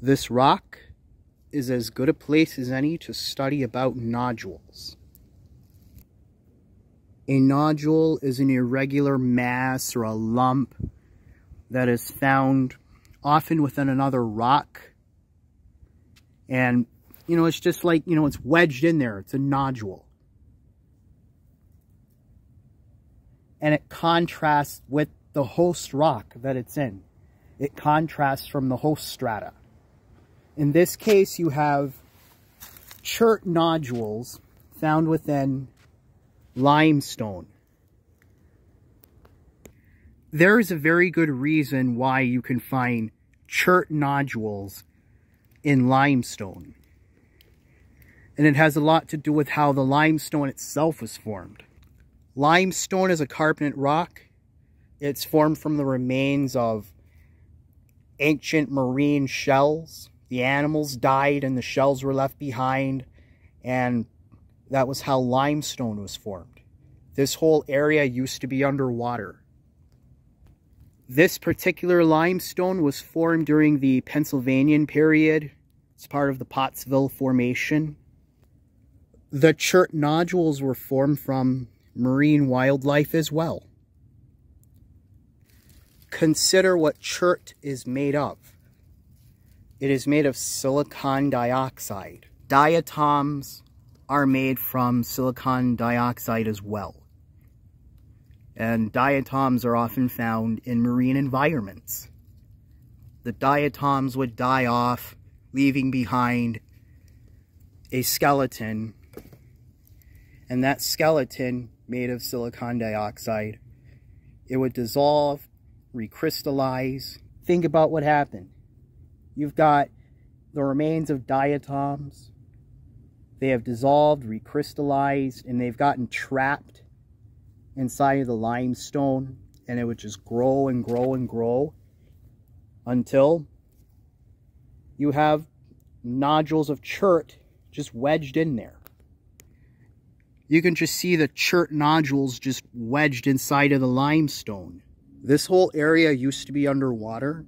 This rock is as good a place as any to study about nodules. A nodule is an irregular mass or a lump that is found often within another rock. And, you know, it's just like, you know, it's wedged in there. It's a nodule. And it contrasts with the host rock that it's in. It contrasts from the host strata. In this case, you have chert nodules found within limestone. There is a very good reason why you can find chert nodules in limestone. And it has a lot to do with how the limestone itself was formed. Limestone is a carbonate rock. It's formed from the remains of ancient marine shells. The animals died and the shells were left behind. And that was how limestone was formed. This whole area used to be underwater. This particular limestone was formed during the Pennsylvanian period. It's part of the Pottsville Formation. The chert nodules were formed from marine wildlife as well. Consider what chert is made of. It is made of silicon dioxide. Diatoms are made from silicon dioxide as well. And diatoms are often found in marine environments. The diatoms would die off, leaving behind a skeleton. And that skeleton, made of silicon dioxide, it would dissolve, recrystallize. Think about what happened. You've got the remains of diatoms they have dissolved, recrystallized, and they've gotten trapped inside of the limestone. And it would just grow and grow and grow until you have nodules of chert just wedged in there. You can just see the chert nodules just wedged inside of the limestone. This whole area used to be underwater.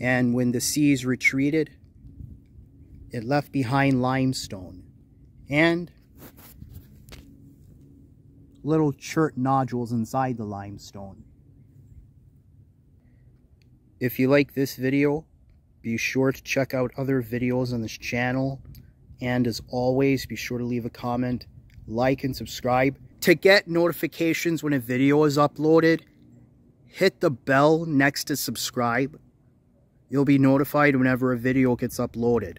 And when the seas retreated, it left behind limestone and little chert nodules inside the limestone. If you like this video, be sure to check out other videos on this channel. And as always, be sure to leave a comment, like, and subscribe. To get notifications when a video is uploaded, hit the bell next to subscribe. You'll be notified whenever a video gets uploaded.